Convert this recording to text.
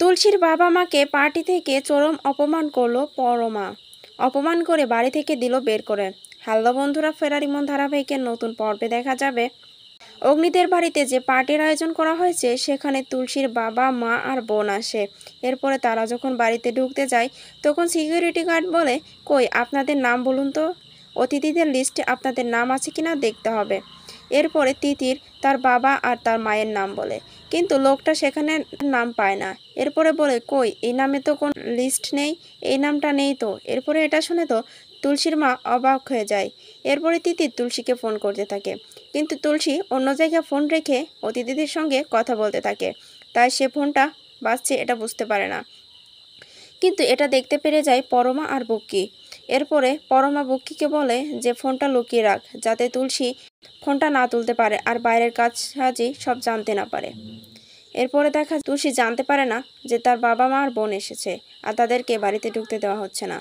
তুলসীর বাবা মাকে পার্টি থেকে চরম অপমান করল পরমা। অপমান করে বাড়ি থেকে দিল বের করে। হ্যালো বন্ধুরা, ফেরারি মন ধারাবাহিকের নতুন পর্বে দেখা যাবে। অগ্নিদের বাড়িতে যে পার্টির আয়োজন করা হয়েছে, সেখানে তুলসীর বাবা, মা আর বোন আসে। এরপরে তারা যখন বাড়িতে ঢুকতে যায়, তখন সিকিউরিটি গার্ড বলে, কই, আপনাদের নাম বলুন তো? অতিথিদের লিস্টে আপনাদের নাম আছে কিনা দেখতে হবে। এরপরে তিতির তার বাবা আর তার মায়ের নাম বলে। কিন্তু লোকটা সেখানে নাম পায় না। এরপরে বলে, কই, এই নামে তো কোন লিস্ট নেই, এই নামটা নেই তো? এরপরে এটা শুনে তো তুলসীর মা অবাক হয়ে যায়। এরপরে তিতির তুলসীকে ফোন করতে থাকে। কিন্তু তুলসী অন্য জায়গায় ফোন রেখে অতিথিদের সঙ্গে কথা বলতে থাকে। তাই সে ফোনটা বাজছে এটা বুঝতে পারে না। কিন্তু এটা দেখতে পেরে যায় পরমা আর বক্কি। এরপরে পরমা বক্কিকে বলে যে ফোনটা লুকিয়ে রাখ, যাতে তুলসী ফোনটা না তুলতে পারে আর বাইরের কাজ সাজি সব জানতে না পারে। এরপরে দেখা তুলসী জানতে পারে না যে তার বাবা মা আর বোন এসেছে, আর তাদেরকে বাড়িতে ঢুকতে দেওয়া হচ্ছে না।